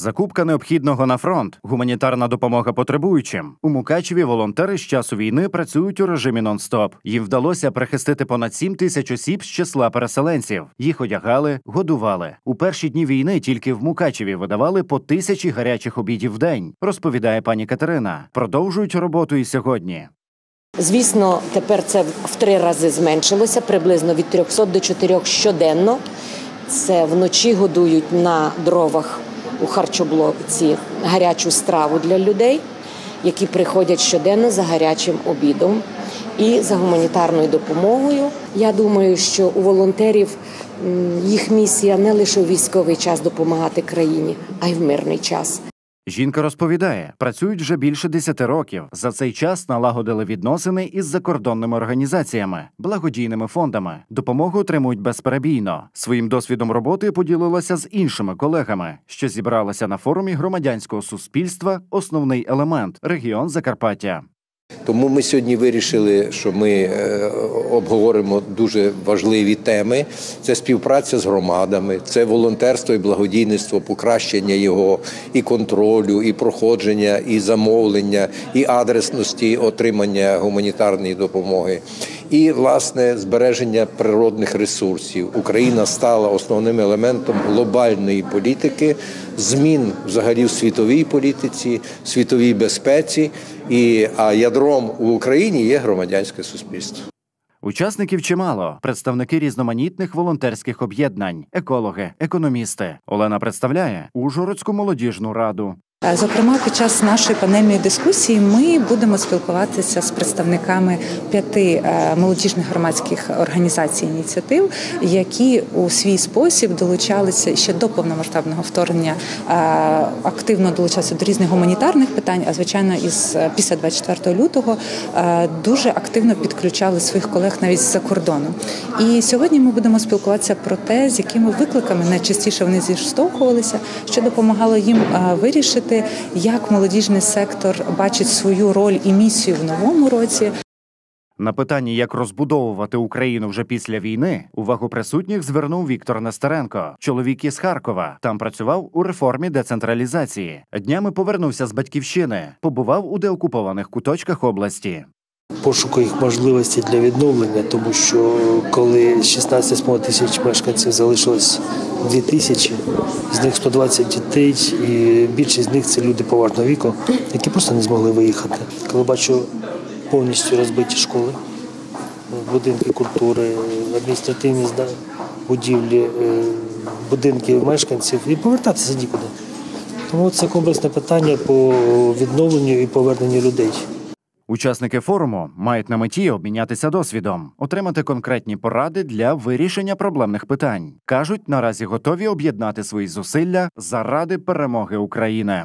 Закупка необхідного на фронт, гуманітарна допомога потребуючим. У Мукачеві волонтери з часу війни працюють у режимі нон-стоп. Їм вдалося прихистити понад 7 тисяч осіб з числа переселенців. Їх одягали, годували. У перші дні війни тільки в Мукачеві видавали по тисячі гарячих обідів в день, розповідає пані Катерина. Продовжують роботу і сьогодні. Звісно, тепер це в три рази зменшилося, приблизно від 300 до 4 щоденно. Це вночі годують на дровах у харчоблоці гарячу страву для людей, які приходять щоденно за гарячим обідом і за гуманітарною допомогою. Я думаю, що у волонтерів їх місія не лише у військовий час допомагати країні, а й в мирний час. Жінка розповідає, працюють вже більше 10 років. За цей час налагодили відносини із закордонними організаціями, благодійними фондами. Допомогу отримують безперебійно. Своїм досвідом роботи поділилася з іншими колегами, що зібралися на форумі громадянського суспільства. Основний елемент регіон Закарпаття. Тому ми сьогодні вирішили, що ми е, обговоримо дуже важливі теми: це співпраця з громадами, це волонтерство і благодійництво, покращення його і контролю, і проходження, і замовлення, і адресності отримання гуманітарної допомоги. І власне збереження природних ресурсів Україна стала основним елементом глобальної політики, змін взагалі в світовій політиці, світовій безпеці. І а ядром в Україні є громадянське суспільство. Учасників чимало, представники різноманітних волонтерських об'єднань, екологи, економісти. Олена представляє Ужгородську молодіжну раду. Е, Зокрема, під час нашої панельної дискусії ми будемо спілкуватися з представниками п'яти е, молодіжних громадських організацій ініціатив, які у свій спосіб долучалися ще до повномасштабного вторгнення, е, активно долучалися до різних гуманітарних питань. А звичайно, із після 24 лютого дуже активно підключали своїх колег навіть з-за кордону. І сьогодні ми будемо спілкуватися про те, з якими викликами найчастіше вони зіштовхувалися, що допомагало їм вирішити як молодіжний сектор бачить свою роль і місію в новому році. На питанні, як розбудовувати Україну вже після війни, увагу присутніх звернув Віктор Нестеренко, чоловік із Харкова. Там працював у реформі децентралізації. Днями повернувся з батьківщини, побував у деокупованих куточках області. Пошуку їх можливості для відновлення, тому що коли 16,5 тисяч мешканців залишилось 2 тисячі, з них 120 дітей, і більшість з них це люди поважного віку, які просто не змогли виїхати. Коли бачу повністю розбиті школи, будинки культури, адміністративні будівлі, будинки мешканців, і повертатися нікуди. Тому це комплексне питання по відновленню і поверненню людей. Учасники форуму мають на меті обмінятися досвідом, отримати конкретні поради для вирішення проблемних питань. кажуть, наразі готові об'єднати свої зусилля заради перемоги України.